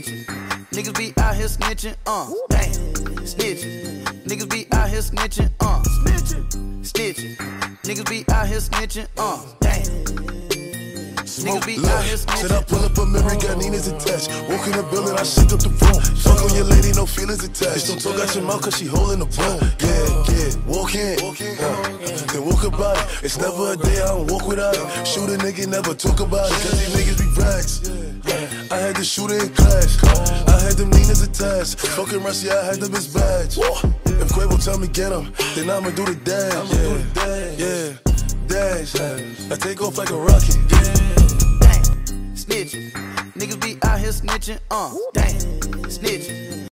snitching. Niggas be out here snitching, uh, damn, snitching. Niggas be out here snitching, uh, snitching, snitching. Niggas be out here snitching, uh, damn. Niggas be out here Said I pull up a Mary, got Nina's attached. Walk in the building, I shake up the room. Fuck on your lady, no feelings attached. Don't talk out your mouth, cause she holding the broom. Yeah, yeah, walk in. Uh, then walk about it. It's never a day I don't walk without it. Shoot a nigga, never talk about it. Cause these niggas be shooter in class. I had them Nina's attached. Fucking Rusty, I had the bitch badge. If Quavo tell me get him, then I'ma do the dash. Yeah, yeah, dash. I take off like a rocket. Damn, snitching. Niggas be out here snitching, uh, damn, snitching.